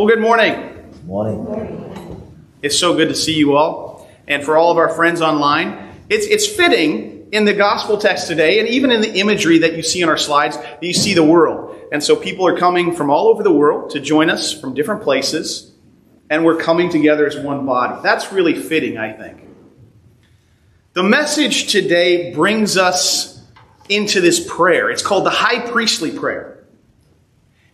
Well, good morning. Morning. It's so good to see you all. And for all of our friends online, it's, it's fitting in the gospel text today, and even in the imagery that you see on our slides, that you see the world. And so people are coming from all over the world to join us from different places, and we're coming together as one body. That's really fitting, I think. The message today brings us into this prayer. It's called the high priestly prayer.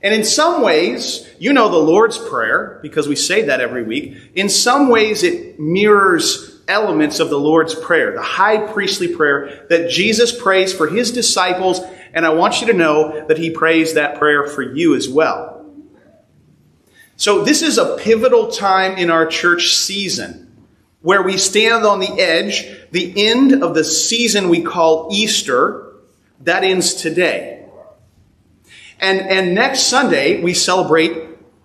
And in some ways, you know the Lord's Prayer, because we say that every week. In some ways, it mirrors elements of the Lord's Prayer, the high priestly prayer that Jesus prays for his disciples. And I want you to know that he prays that prayer for you as well. So this is a pivotal time in our church season where we stand on the edge, the end of the season we call Easter, that ends today. And, and next Sunday, we celebrate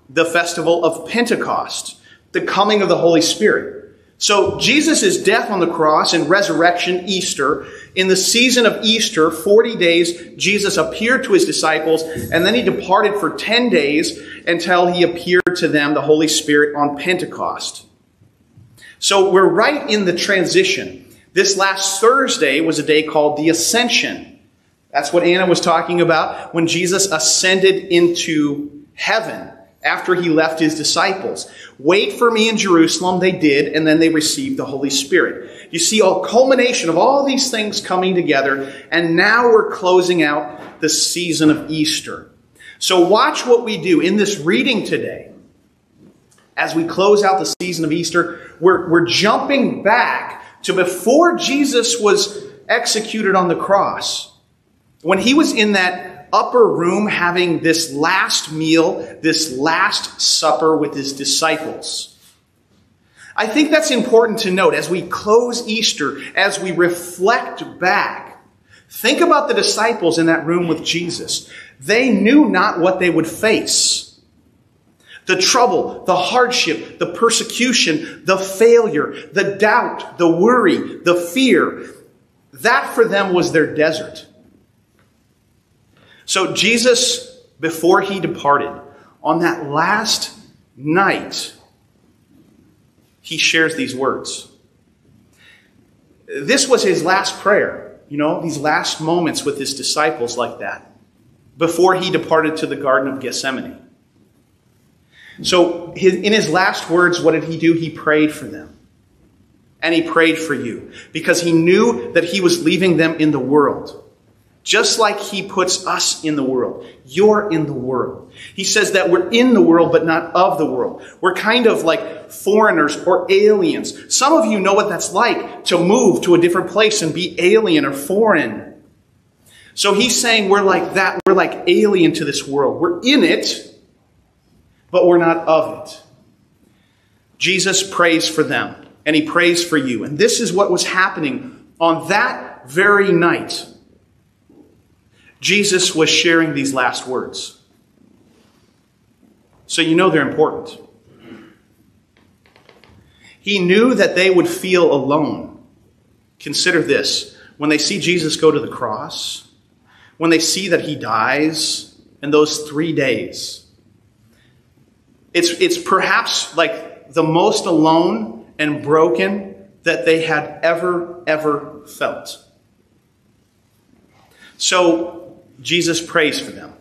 the festival of Pentecost, the coming of the Holy Spirit. So Jesus' death on the cross and resurrection, Easter, in the season of Easter, 40 days, Jesus appeared to his disciples, and then he departed for 10 days until he appeared to them, the Holy Spirit, on Pentecost. So we're right in the transition. This last Thursday was a day called the Ascension. That's what Anna was talking about when Jesus ascended into heaven after he left his disciples. Wait for me in Jerusalem, they did, and then they received the Holy Spirit. You see a culmination of all these things coming together, and now we're closing out the season of Easter. So watch what we do in this reading today. As we close out the season of Easter, we're, we're jumping back to before Jesus was executed on the cross. When he was in that upper room having this last meal, this last supper with his disciples. I think that's important to note as we close Easter, as we reflect back. Think about the disciples in that room with Jesus. They knew not what they would face. The trouble, the hardship, the persecution, the failure, the doubt, the worry, the fear. That for them was their desert. So Jesus, before he departed, on that last night, he shares these words. This was his last prayer, you know, these last moments with his disciples like that, before he departed to the Garden of Gethsemane. So, in his last words, what did he do? He prayed for them. And he prayed for you because he knew that he was leaving them in the world. Just like he puts us in the world. You're in the world. He says that we're in the world, but not of the world. We're kind of like foreigners or aliens. Some of you know what that's like to move to a different place and be alien or foreign. So he's saying we're like that. We're like alien to this world. We're in it, but we're not of it. Jesus prays for them, and he prays for you. And this is what was happening on that very night. Jesus was sharing these last words. So you know they're important. He knew that they would feel alone. Consider this when they see Jesus go to the cross, when they see that he dies in those three days, it's, it's perhaps like the most alone and broken that they had ever, ever felt. So Jesus prays for them.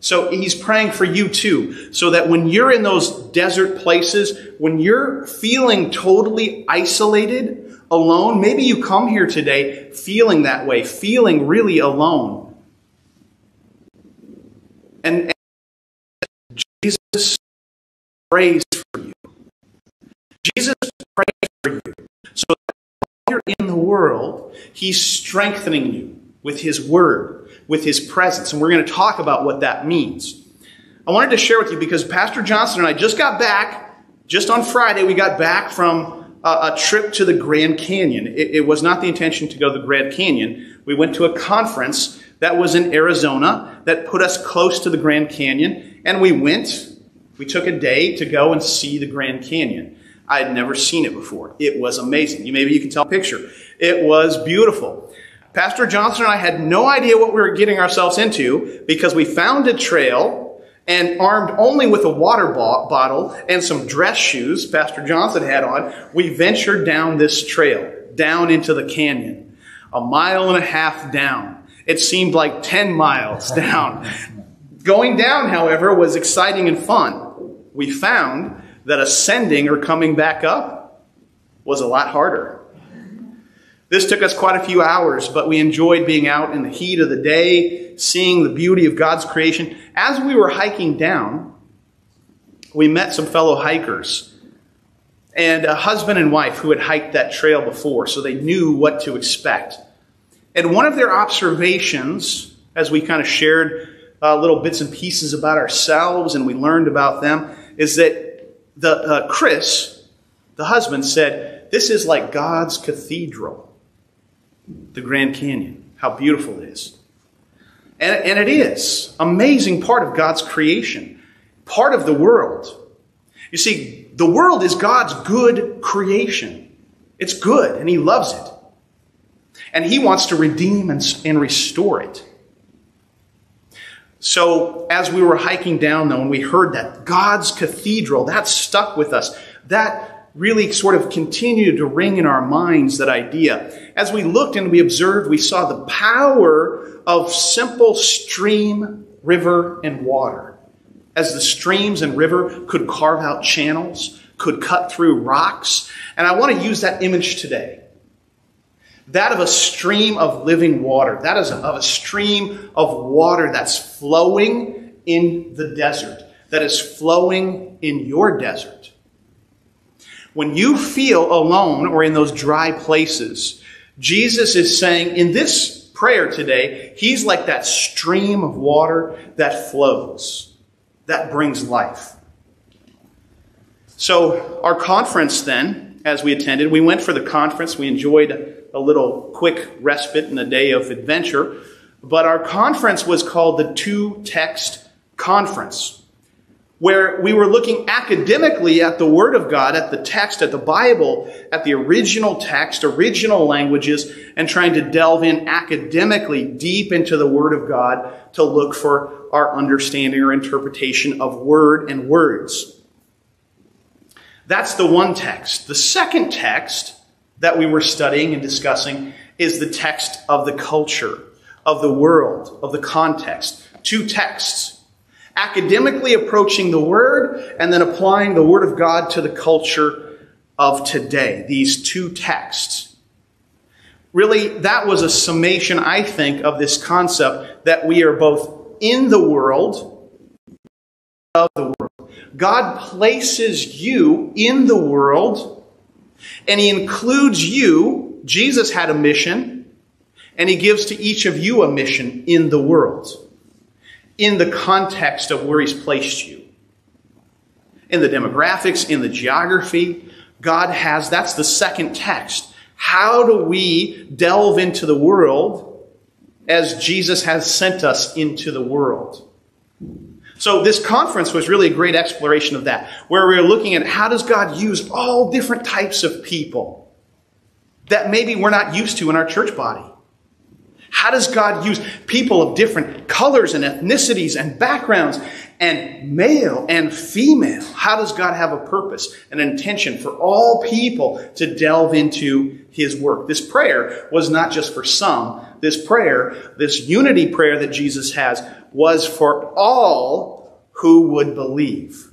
So he's praying for you too, so that when you're in those desert places, when you're feeling totally isolated, alone, maybe you come here today feeling that way, feeling really alone. And, and Jesus prays for you. Jesus prays for you. So that while you're in the world, he's strengthening you with his word with his presence. And we're going to talk about what that means. I wanted to share with you because Pastor Johnson and I just got back, just on Friday, we got back from a, a trip to the Grand Canyon. It, it was not the intention to go to the Grand Canyon. We went to a conference that was in Arizona that put us close to the Grand Canyon. And we went, we took a day to go and see the Grand Canyon. I had never seen it before. It was amazing. You, maybe you can tell a picture. It was beautiful. Pastor Johnson and I had no idea what we were getting ourselves into because we found a trail And armed only with a water bo- bottle and some dress shoes Pastor Johnson had on, we ventured down this trail, down into the canyon, a mile and a half down. It seemed like 10 miles down. Going down, however, was exciting and fun. We found that ascending or coming back up was a lot harder. This took us quite a few hours, but we enjoyed being out in the heat of the day, seeing the beauty of God's creation. As we were hiking down, we met some fellow hikers and a husband and wife who had hiked that trail before, so they knew what to expect. And one of their observations, as we kind of shared uh, little bits and pieces about ourselves and we learned about them, is that the uh, Chris, the husband, said, "This is like God's cathedral." The Grand Canyon, how beautiful it is. And, and it is. Amazing part of God's creation, part of the world. You see, the world is God's good creation. It's good, and He loves it. And He wants to redeem and, and restore it. So, as we were hiking down, though, and we heard that God's cathedral, that stuck with us. That really sort of continued to ring in our minds that idea. As we looked and we observed, we saw the power of simple stream, river, and water. As the streams and river could carve out channels, could cut through rocks. And I want to use that image today. That of a stream of living water. That is of a stream of water that's flowing in the desert, that is flowing in your desert. When you feel alone or in those dry places, Jesus is saying in this prayer today, He's like that stream of water that flows, that brings life. So, our conference then, as we attended, we went for the conference. We enjoyed a little quick respite and a day of adventure. But our conference was called the Two Text Conference where we were looking academically at the Word of God, at the text, at the Bible, at the original text, original languages, and trying to delve in academically deep into the Word of God to look for our understanding or interpretation of Word and words. That's the one text. The second text that we were studying and discussing is the text of the culture, of the world, of the context. Two texts academically approaching the Word and then applying the Word of God to the culture of today. These two texts. Really, that was a summation, I think, of this concept that we are both in the world of the world. God places you in the world and He includes you. Jesus had a mission and He gives to each of you a mission in the world in the context of where He's placed you. In the demographics, in the geography, God has, that's the second text. How do we delve into the world as Jesus has sent us into the world? So this conference was really a great exploration of that, where we were looking at how does God use all different types of people that maybe we're not used to in our church body. How does God use people of different colors and ethnicities and backgrounds and male and female? How does God have a purpose and intention for all people to delve into his work? This prayer was not just for some. This prayer, this unity prayer that Jesus has, was for all who would believe.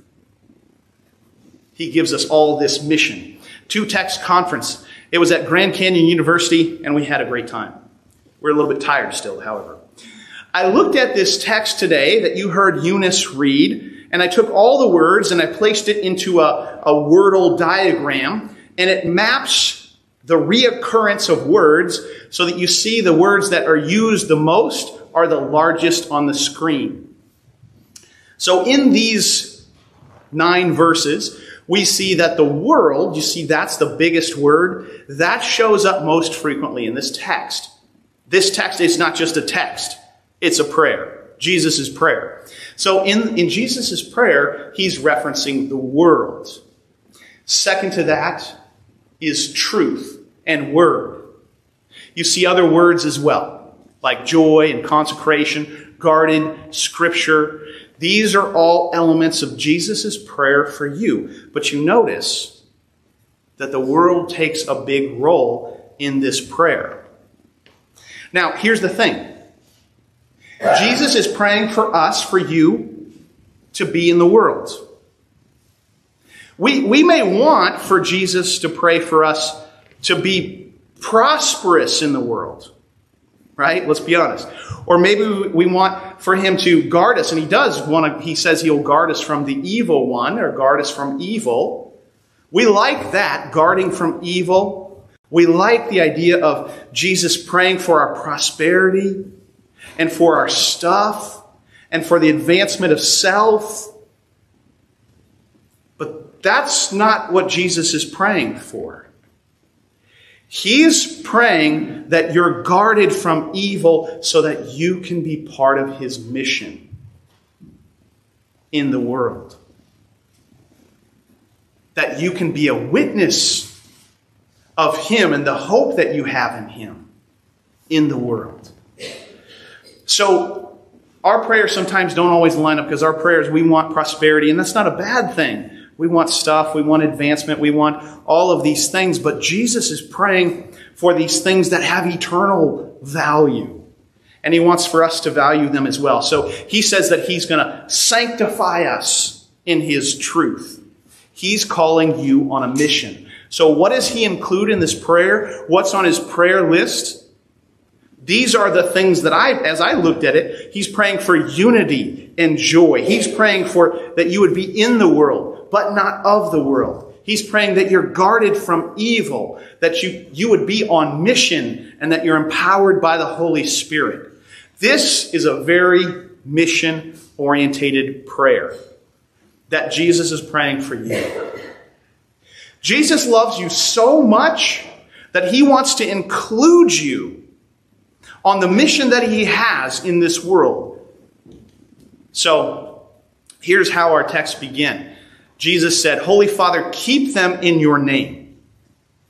He gives us all this mission. Two text conference. It was at Grand Canyon University, and we had a great time. We're a little bit tired still, however. I looked at this text today that you heard Eunice read, and I took all the words and I placed it into a, a Wordle diagram, and it maps the reoccurrence of words so that you see the words that are used the most are the largest on the screen. So in these nine verses, we see that the world, you see that's the biggest word, that shows up most frequently in this text. This text is not just a text, it's a prayer. Jesus' prayer. So in, in Jesus' prayer, he's referencing the world. Second to that is truth and word. You see other words as well, like joy and consecration, guarded, scripture. These are all elements of Jesus' prayer for you. But you notice that the world takes a big role in this prayer. Now, here's the thing Jesus is praying for us, for you, to be in the world. We, we may want for Jesus to pray for us to be prosperous in the world, right? Let's be honest. Or maybe we want for him to guard us, and he does want to, he says he'll guard us from the evil one or guard us from evil. We like that, guarding from evil. We like the idea of Jesus praying for our prosperity and for our stuff and for the advancement of self. But that's not what Jesus is praying for. He's praying that you're guarded from evil so that you can be part of his mission in the world. That you can be a witness of him and the hope that you have in him in the world. So, our prayers sometimes don't always line up because our prayers, we want prosperity, and that's not a bad thing. We want stuff, we want advancement, we want all of these things, but Jesus is praying for these things that have eternal value. And he wants for us to value them as well. So he says that he's going to sanctify us in his truth. He's calling you on a mission. So what does he include in this prayer? What's on his prayer list? These are the things that I, as I looked at it, he's praying for unity and joy. He's praying for that you would be in the world, but not of the world. He's praying that you're guarded from evil, that you, you would be on mission, and that you're empowered by the Holy Spirit. This is a very mission orientated prayer that Jesus is praying for you. Jesus loves you so much that he wants to include you on the mission that he has in this world. So, here's how our text begin. Jesus said, Holy Father, keep them in your name,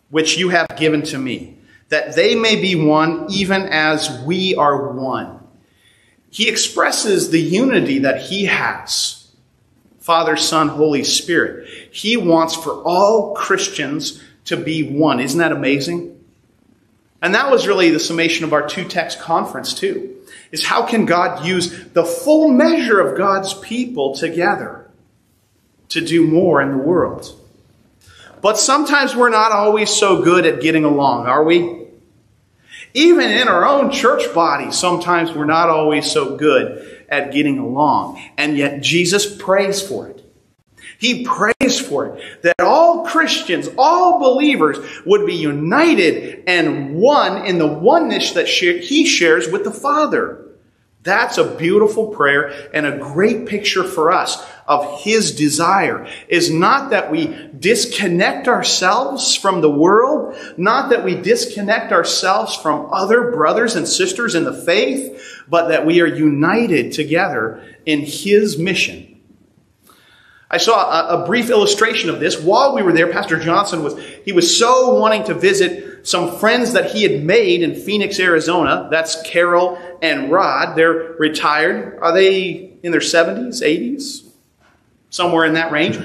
which you have given to me, that they may be one even as we are one. He expresses the unity that he has Father, Son, Holy Spirit. He wants for all Christians to be one. Isn't that amazing? And that was really the summation of our two text conference, too. Is how can God use the full measure of God's people together to do more in the world? But sometimes we're not always so good at getting along, are we? Even in our own church body, sometimes we're not always so good at getting along. And yet Jesus prays for it. He prays for it that all Christians, all believers would be united and one in the oneness that he shares with the Father. That's a beautiful prayer and a great picture for us of his desire is not that we disconnect ourselves from the world, not that we disconnect ourselves from other brothers and sisters in the faith, but that we are united together in his mission I saw a, a, brief illustration of this while we were there. Pastor Johnson was, he was so wanting to visit some friends that he had made in Phoenix, Arizona. That's Carol and Rod. They're retired. Are they in their 70s, 80s? Somewhere in that range.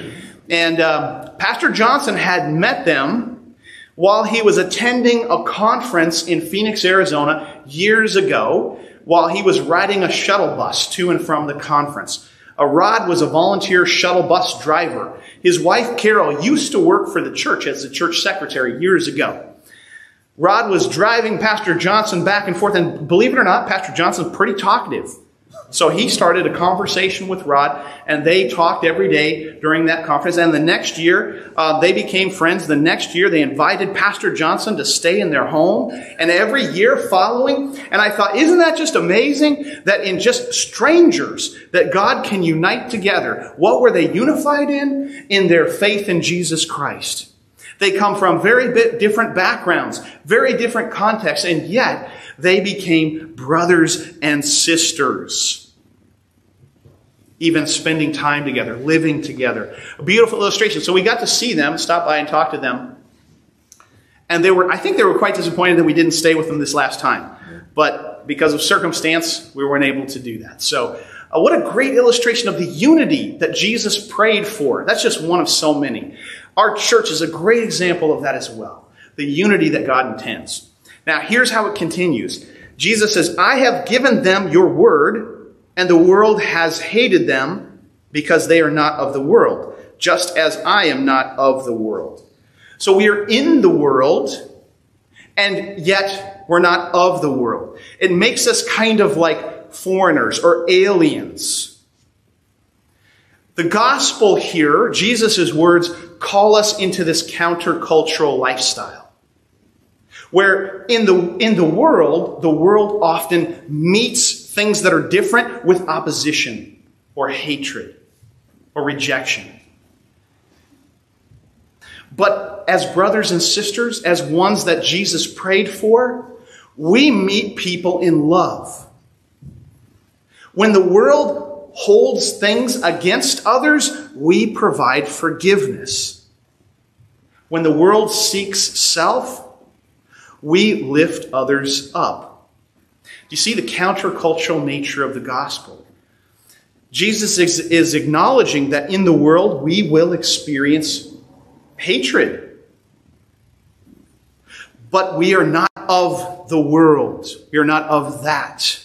And uh, Pastor Johnson had met them while he was attending a conference in Phoenix, Arizona years ago while he was riding a shuttle bus to and from the conference. Rod was a volunteer shuttle bus driver. His wife, Carol, used to work for the church as the church secretary years ago. Rod was driving Pastor Johnson back and forth, and believe it or not, Pastor Johnson's pretty talkative. So he started a conversation with Rod, and they talked every day during that conference. And the next year, uh, they became friends. The next year, they invited Pastor Johnson to stay in their home. And every year following, and I thought, isn't that just amazing that in just strangers, that God can unite together? What were they unified in? In their faith in Jesus Christ. They come from very different backgrounds, very different contexts, and yet they became brothers and sisters. Even spending time together, living together. A beautiful illustration. So we got to see them, stop by and talk to them. And they were, I think they were quite disappointed that we didn't stay with them this last time. But because of circumstance, we weren't able to do that. So Uh, what a great illustration of the unity that Jesus prayed for. That's just one of so many. Our church is a great example of that as well. The unity that God intends. Now, here's how it continues. Jesus says, I have given them your word, and the world has hated them because they are not of the world, just as I am not of the world. So we are in the world, and yet we're not of the world. It makes us kind of like foreigners or aliens. The gospel here, Jesus' words, call us into this countercultural lifestyle. Where in the, in the world, the world often meets things that are different with opposition or hatred or rejection. But as brothers and sisters, as ones that Jesus prayed for, we meet people in love. When the world holds things against others, we provide forgiveness. When the world seeks self, we lift others up. Do you see the countercultural nature of the gospel? Jesus is, is acknowledging that in the world we will experience hatred. But we are not of the world. We are not of that.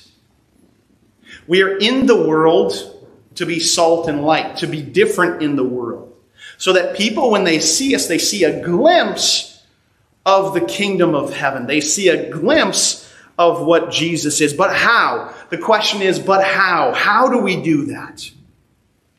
We are in the world to be salt and light, to be different in the world. So that people, when they see us, they see a glimpse of the kingdom of heaven. They see a glimpse of what Jesus is. But how? The question is, but how? How do we do that?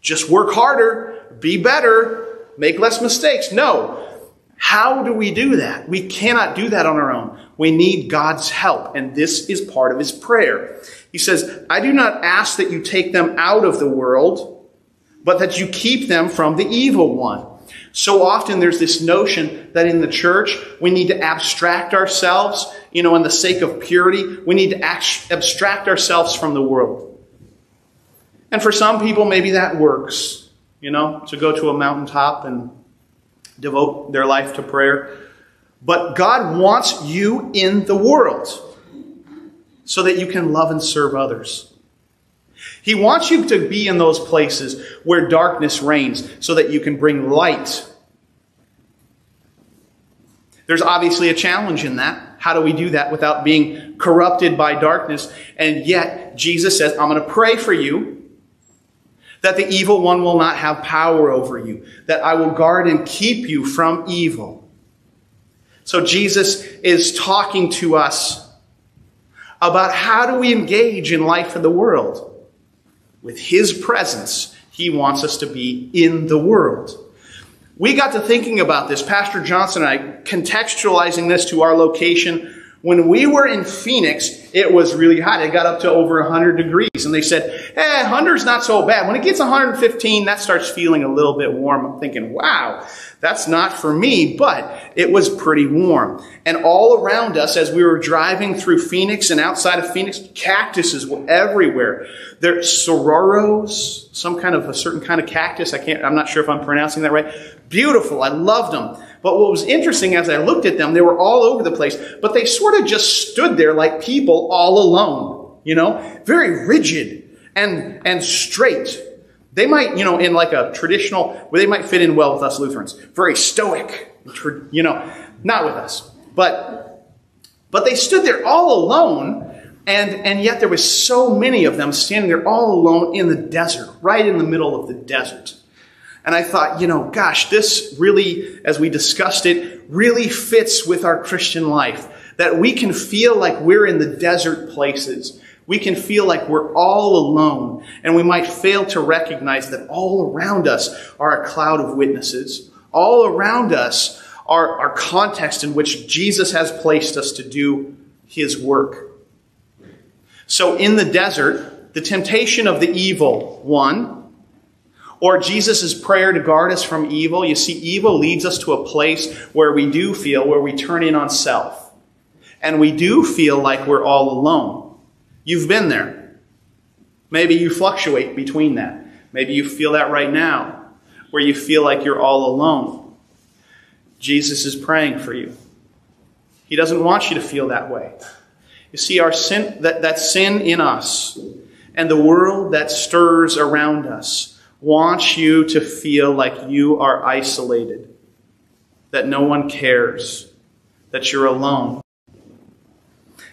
Just work harder, be better, make less mistakes. No. How do we do that? We cannot do that on our own. We need God's help, and this is part of his prayer. He says, I do not ask that you take them out of the world, but that you keep them from the evil one. So often there's this notion that in the church we need to abstract ourselves, you know, in the sake of purity, we need to abstract ourselves from the world. And for some people, maybe that works, you know, to go to a mountaintop and devote their life to prayer. But God wants you in the world so that you can love and serve others. He wants you to be in those places where darkness reigns so that you can bring light. There's obviously a challenge in that. How do we do that without being corrupted by darkness? And yet, Jesus says, I'm going to pray for you that the evil one will not have power over you, that I will guard and keep you from evil. So Jesus is talking to us about how do we engage in life in the world. With his presence, he wants us to be in the world. We got to thinking about this, Pastor Johnson and I, contextualizing this to our location when we were in Phoenix, it was really hot. It got up to over 100 degrees. And they said, eh, 100's not so bad. When it gets 115, that starts feeling a little bit warm. I'm thinking, wow, that's not for me, but it was pretty warm. And all around us, as we were driving through Phoenix and outside of Phoenix, cactuses were everywhere. There's saguaros, some kind of a certain kind of cactus. I can't, I'm not sure if I'm pronouncing that right. Beautiful. I loved them. But what was interesting as I looked at them, they were all over the place, but they sort of just stood there like people all alone, you know, very rigid and, and straight. They might, you know, in like a traditional, where they might fit in well with us Lutherans, very stoic, you know, not with us, but, but they stood there all alone and, and yet there was so many of them standing there all alone in the desert, right in the middle of the desert. And I thought, you know, gosh, this really, as we discussed it, really fits with our Christian life. That we can feel like we're in the desert places. We can feel like we're all alone. And we might fail to recognize that all around us are a cloud of witnesses. All around us are our context in which Jesus has placed us to do his work. So in the desert, the temptation of the evil one or Jesus' prayer to guard us from evil. You see, evil leads us to a place where we do feel, where we turn in on self. And we do feel like we're all alone. You've been there. Maybe you fluctuate between that. Maybe you feel that right now, where you feel like you're all alone. Jesus is praying for you. He doesn't want you to feel that way. You see, our sin, that, that sin in us and the world that stirs around us wants you to feel like you are isolated, that no one cares, that you're alone.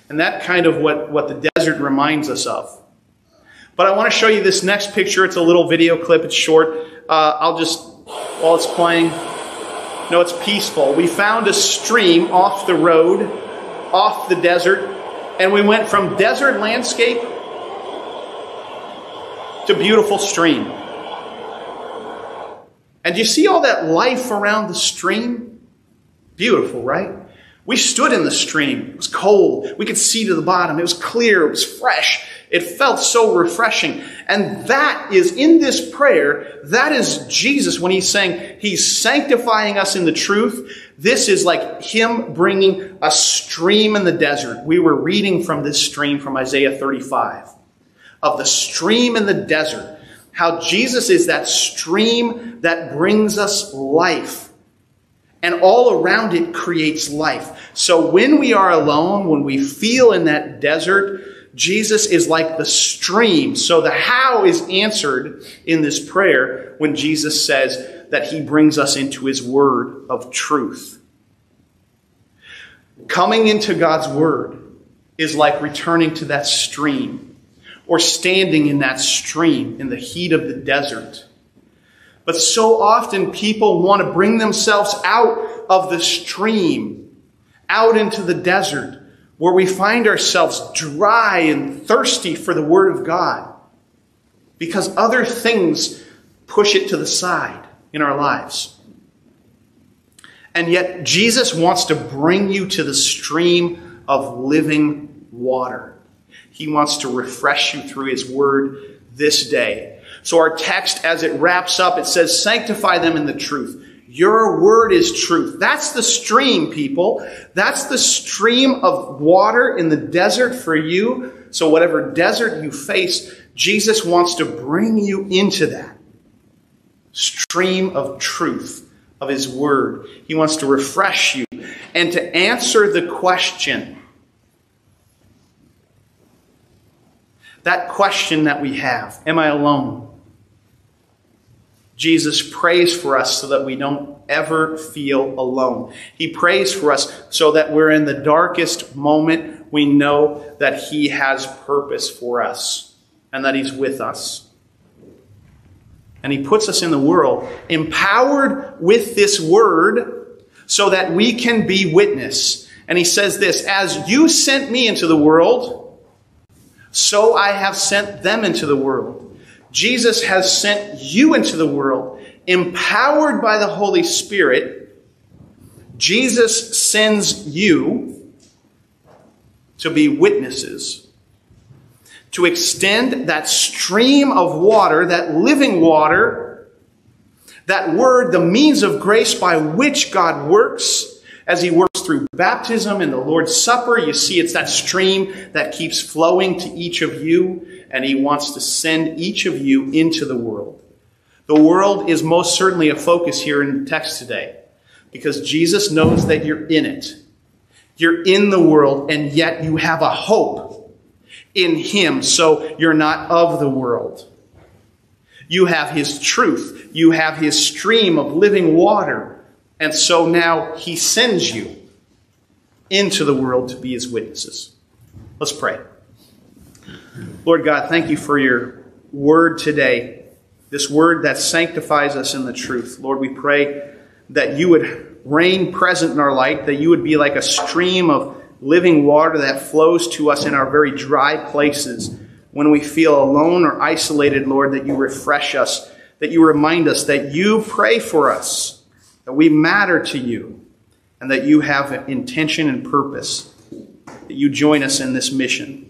And that kind of what, what the desert reminds us of. But I want to show you this next picture. It's a little video clip. It's short. Uh, I'll just, while it's playing, no, it's peaceful. We found a stream off the road, off the desert, and we went from desert landscape to beautiful stream. And you see all that life around the stream? Beautiful, right? We stood in the stream. It was cold. We could see to the bottom. It was clear. It was fresh. It felt so refreshing. And that is in this prayer, that is Jesus when he's saying he's sanctifying us in the truth. This is like him bringing a stream in the desert. We were reading from this stream from Isaiah 35 of the stream in the desert. How Jesus is that stream that brings us life and all around it creates life. So when we are alone, when we feel in that desert, Jesus is like the stream. So the how is answered in this prayer when Jesus says that he brings us into his word of truth. Coming into God's word is like returning to that stream or standing in that stream in the heat of the desert but so often people want to bring themselves out of the stream, out into the desert, where we find ourselves dry and thirsty for the Word of God because other things push it to the side in our lives. And yet, Jesus wants to bring you to the stream of living water. He wants to refresh you through His Word this day. So our text, as it wraps up, it says, sanctify them in the truth. Your word is truth. That's the stream, people. That's the stream of water in the desert for you. So whatever desert you face, Jesus wants to bring you into that stream of truth of his word. He wants to refresh you and to answer the question. That question that we have, am I alone? Jesus prays for us so that we don't ever feel alone. He prays for us so that we're in the darkest moment, we know that He has purpose for us and that He's with us. And He puts us in the world, empowered with this word so that we can be witness. And He says this As you sent me into the world, so I have sent them into the world. Jesus has sent you into the world, empowered by the Holy Spirit. Jesus sends you to be witnesses, to extend that stream of water, that living water, that word, the means of grace by which God works as he works through baptism and the Lord's Supper. You see, it's that stream that keeps flowing to each of you and he wants to send each of you into the world. The world is most certainly a focus here in the text today because Jesus knows that you're in it. You're in the world and yet you have a hope in him, so you're not of the world. You have his truth. You have his stream of living water. And so now he sends you into the world to be his witnesses. Let's pray. Lord God, thank you for your word today, this word that sanctifies us in the truth. Lord, we pray that you would reign present in our light, that you would be like a stream of living water that flows to us in our very dry places. When we feel alone or isolated, Lord, that you refresh us, that you remind us that you pray for us, that we matter to you, and that you have intention and purpose, that you join us in this mission.